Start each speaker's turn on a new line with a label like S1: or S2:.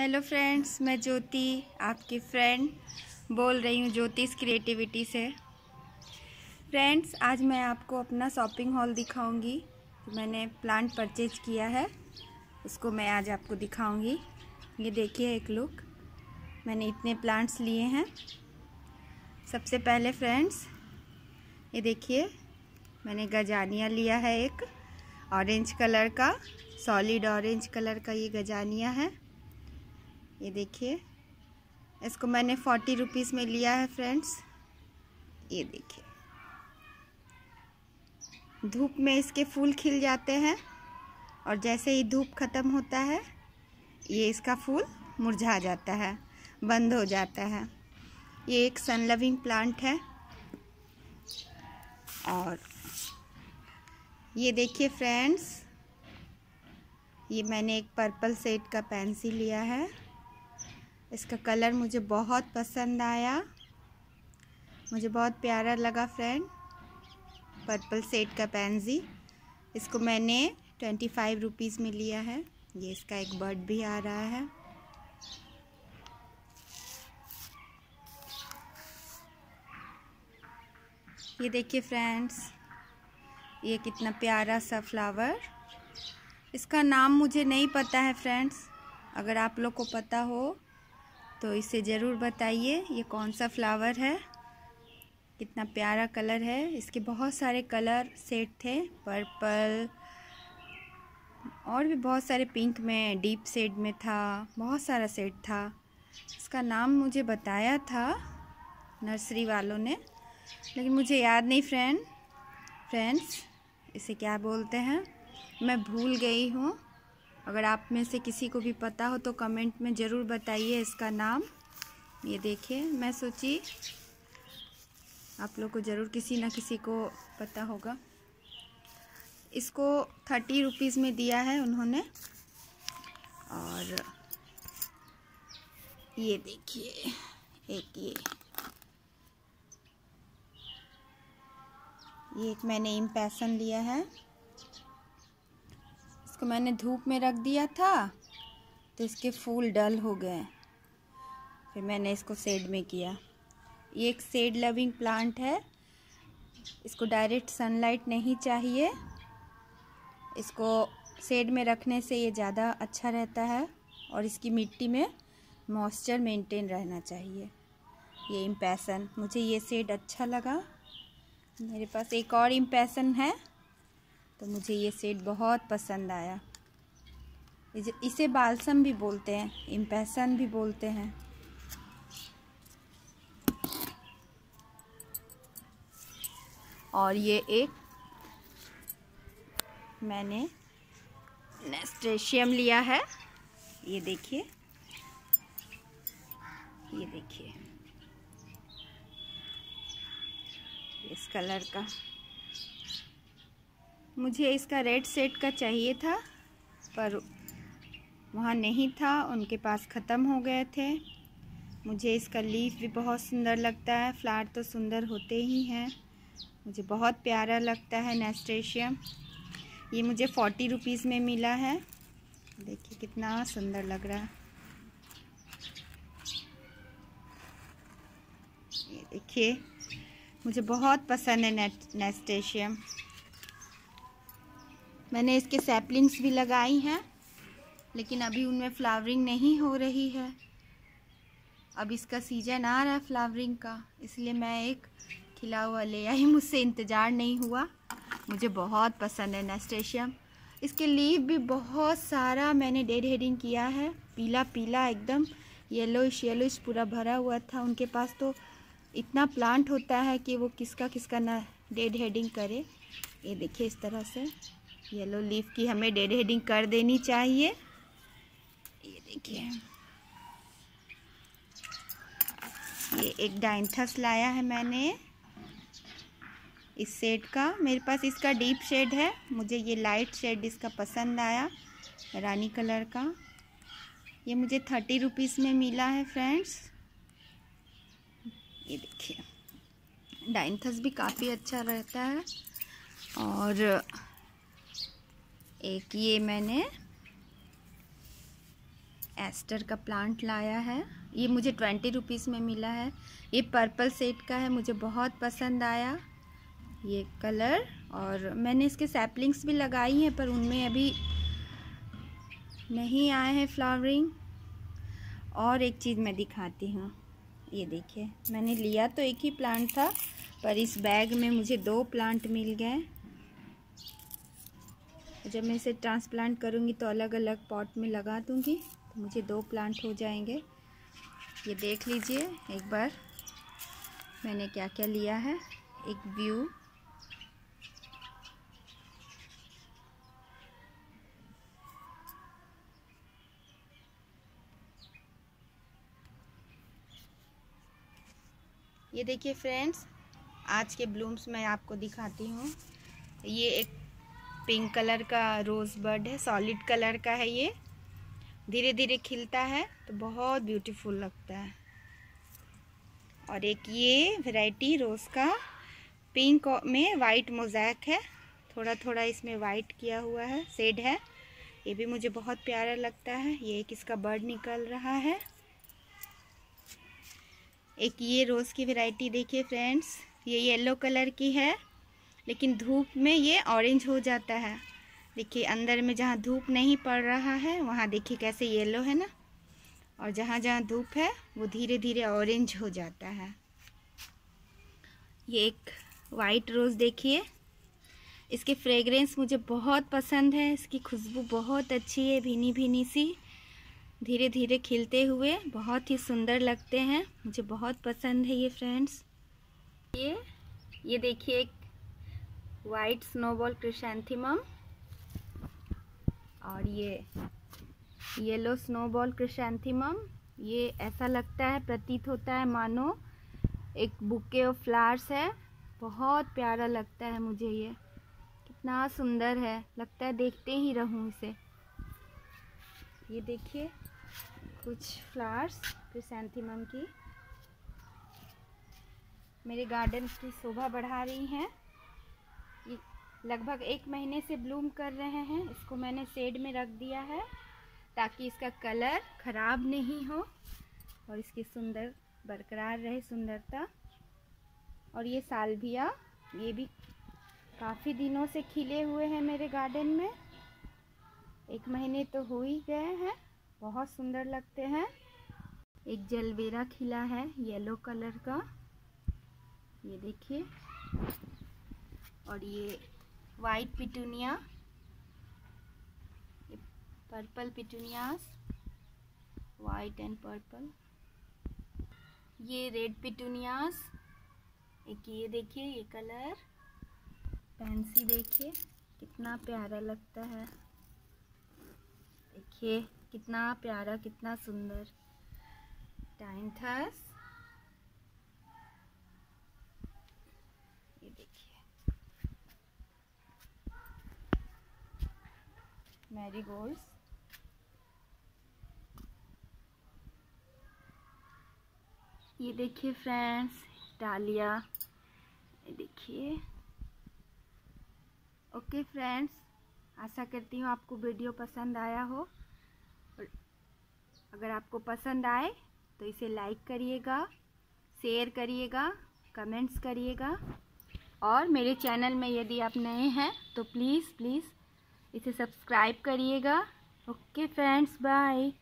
S1: Hello friends मैं ज्योति, आपकी friend बोल रही हूँ ज्योतिष क्रिएटिविटी से. फ्रेंड्स आज मैं आपको अपना शॉपिंग हॉल दिखाऊँगी. मैंने प्लांट परचेज किया है. उसको मैं आज आपको दिखाऊँगी. ये देखिए एक लुक मैंने इतने प्लांट्स लिए हैं. सबसे पहले फ्रेंड्स ये देखिए. मैंने गजानिया लिया है एक. ऑरेंज कलर का सॉलिड ऑरेंज कलर का ये गजानिया है. ये देखिए। इसको मैंने फोर्टी रुपीज़ में लिया है फ्रेंड्स ये देखिए। धूप में इसके फूल खिल जाते हैं और जैसे ही धूप ख़त्म होता है, ये इसका फूल मुरझा जाता है, बंद हो जाता है। ये एक सन लविंग प्लांट है। और ये देखिए फ्रेंड्स ये मैंने एक पर्पल सेट का पेंसिल लिया है। इसका कलर मुझे बहुत पसंद आया। मुझे बहुत प्यारा लगा फ्रेंड। पर्पल सेट का पेंजी। इसको मैंने ट्वेंटी फाइव रुपीज़ में लिया है। ये इसका एक बर्ड भी आ रहा है। ये देखिए फ्रेंड्स, ये कितना प्यारा सा फ्लावर। इसका नाम मुझे नहीं पता है फ्रेंड्स। अगर आप लोग को पता हो तो इसे ज़रूर बताइए, ये कौन सा फ्लावर है? कितना प्यारा कलर है। इसके बहुत सारे कलर सेट थे पर्पल और भी बहुत सारे पिंक में डीप सेड में था, बहुत सारा सेट था। इसका नाम मुझे बताया था नर्सरी वालों ने, लेकिन मुझे याद नहीं फ्रेंड फ्रेंड्स इसे क्या बोलते हैं? मैं भूल गई हूँ। अगर आप में से किसी को भी पता हो तो कमेंट में ज़रूर बताइए इसका नाम। ये देखिए, मैं सोची आप लोग को ज़रूर किसी न किसी को पता होगा। इसको थर्टी रुपीज़ में दिया है उन्होंने। और ये देखिए, एक ये। ये एक मैंने इम्पैसन लिया है। इसको मैंने धूप में रख दिया था तो इसके फूल डल हो गए। फिर मैंने इसको सेड में किया। ये एक सेड लविंग प्लांट है। इसको डायरेक्ट सनलाइट नहीं चाहिए। इसको सेड में रखने से ये ज़्यादा अच्छा रहता है और इसकी मिट्टी में मॉइस्चर मेंटेन रहना चाहिए। ये इम्पैसन मुझे ये सेड अच्छा लगा। मेरे पास एक और इम्पैसन है। तो मुझे ये सेट बहुत पसंद आया। इसे बालसम भी बोलते हैं, इम्पैसन भी बोलते हैं। और ये एक मैंने नेस्ट्रेशियम लिया है। ये देखिए। ये देखिए। इस कलर का। मुझे इसका रेड सेट का चाहिए था, पर वहाँ नहीं था, उनके पास ख़त्म हो गए थे। मुझे इसका लीफ भी बहुत सुंदर लगता है, फ्लावर तो सुंदर होते ही हैं। मुझे बहुत प्यारा लगता है नेस्टेशियम ये मुझे फोर्टी रुपीज़ में मिला है। देखिए कितना सुंदर लग रहा है। ये देखिए, मुझे बहुत पसंद है नेस्टेशियम मैंने इसके सैपलिंग्स भी लगाई हैं, लेकिन अभी उनमें फ्लावरिंग नहीं हो रही है। अब इसका सीज़न आ रहा है फ्लावरिंग का, इसलिए मैं एक खिला हुआ ले आई, मुझसे इंतज़ार नहीं हुआ। मुझे बहुत पसंद है नेस्टेशियम इसके लीव भी बहुत सारा मैंने डेड हेडिंग किया है पीला पीला एकदम येलोइश येलोइश पूरा भरा हुआ था। उनके पास तो इतना प्लांट होता है कि वो किसका किसका ना डेड हेडिंग करे। ये देखिए इस तरह से। येलो लीफ की हमें डेड हेडिंग कर देनी चाहिए। ये देखिए। ये एक डाइंथस लाया है मैंने। इस शेड का। मेरे पास इसका डीप शेड है। मुझे ये लाइट शेड इसका पसंद आया, रानी कलर का। ये मुझे थर्टी रुपीज़ में मिला है फ्रेंड्स ये देखिए। डाइंथस भी काफ़ी अच्छा रहता है। और एक ये मैंने एस्टर का प्लांट लाया है। ये मुझे ट्वेंटी रुपीज़ में मिला है। ये पर्पल सेट का है, मुझे बहुत पसंद आया। ये कलर और मैंने इसके सैपलिंग्स भी लगाई हैं, पर उनमें अभी नहीं आए हैं फ्लावरिंग। और एक चीज़ मैं दिखाती हूँ। ये देखिए, मैंने लिया तो एक ही प्लांट था, पर इस बैग में मुझे दो प्लांट मिल गए। जब मैं इसे ट्रांसप्लांट करूँगी तो अलग अलग पॉट में लगा दूँगी तो मुझे दो प्लांट हो जाएँगे। ये देख लीजिए, एक बार मैंने क्या क्या लिया है। एक व्यू। ये देखिए फ्रेंड्स, आज के ब्लूम्स मैं आपको दिखाती हूँ। ये एक पिंक कलर का रोज़ बर्ड है, सॉलिड कलर का है ये। धीरे धीरे खिलता है तो बहुत ब्यूटीफुल लगता है। और एक ये वैरायटी रोज़ का पिंक में वाइट मोजैक है। थोड़ा थोड़ा इसमें वाइट किया हुआ है, शेड है। ये भी मुझे बहुत प्यारा लगता है। ये एक इसका बर्ड निकल रहा है। एक ये रोज़ की वैरायटी देखिए फ्रेंड्स, ये येलो कलर की है। लेकिन धूप में ये ऑरेंज हो जाता है। देखिए, अंदर में जहाँ धूप नहीं पड़ रहा है, वहाँ देखिए कैसे येलो है ना? और जहाँ जहाँ धूप है, वो धीरे धीरे ऑरेंज हो जाता है। ये एक वाइट रोज़ देखिए। इसके फ्रेगरेंस मुझे बहुत पसंद है। इसकी खुशबू बहुत अच्छी है भीनी भीनी सी। धीरे धीरे खिलते हुए बहुत ही सुंदर लगते हैं। मुझे बहुत पसंद है ये फ्रेंड्स ये ये देखिए एक वाइट स्नोबॉल क्रिशेंथिमम और ये येलो स्नोबॉल क्रिशेंथिमम ये ऐसा लगता है, प्रतीत होता है, मानो एक बुके ऑफ़ फ्लावर्स है। बहुत प्यारा लगता है मुझे ये। कितना सुंदर है। लगता है देखते ही रहूँ इसे। ये देखिए, कुछ फ्लावर्स क्रिसेंथीमम की। मेरे गार्डन की शोभा बढ़ा रही हैं। लगभग एक महीने से ब्लूम कर रहे हैं। इसको मैंने शेड में रख दिया है ताकि इसका कलर ख़राब नहीं हो और इसकी सुंदर, बरकरार रहे सुंदरता। और ये सालभिया, ये भी काफ़ी दिनों से खिले हुए हैं मेरे गार्डन में। एक महीने तो हो ही गए हैं, बहुत सुंदर लगते हैं। एक जलबेरा खिला है, येलो कलर का। ये देखिए। और ये white petunia purple petunias white and purple ये रेड पिटूनियास एक ये देखिए, ये कलर पेंसी देखिए, कितना प्यारा लगता है। देखिए, कितना प्यारा, कितना सुंदर। टाइंथस ये देखिए मैरीगोल्ड्स ये देखिए फ्रेंड्स, डालिया। ये देखिए। ओके फ्रेंड्स, आशा करती हूँ आपको वीडियो पसंद आया हो। और अगर आपको पसंद आए तो इसे लाइक करिएगा शेयर करिएगा कमेंट्स करिएगा। और मेरे चैनल में यदि आप नए हैं तो प्लीज़ प्लीज़ इसे सब्सक्राइब करिएगा। Okay friends bye.